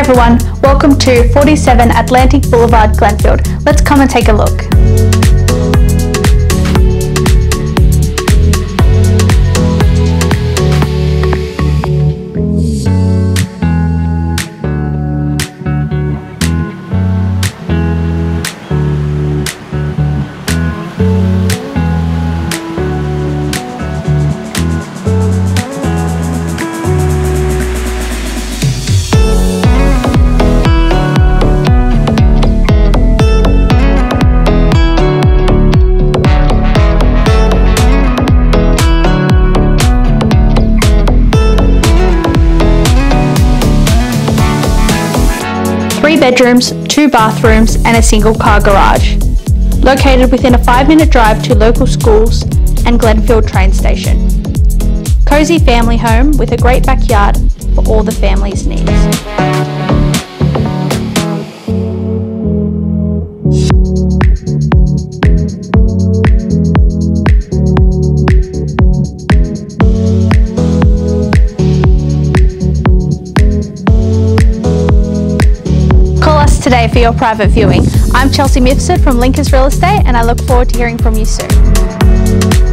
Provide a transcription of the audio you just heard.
everyone, welcome to 47 Atlantic Boulevard, Glenfield. Let's come and take a look. Three bedrooms, two bathrooms, and a single car garage. Located within a five minute drive to local schools and Glenfield train station. Cozy family home with a great backyard for all the family's needs. Today for your private viewing. I'm Chelsea Mifsud from Linkers Real Estate and I look forward to hearing from you soon.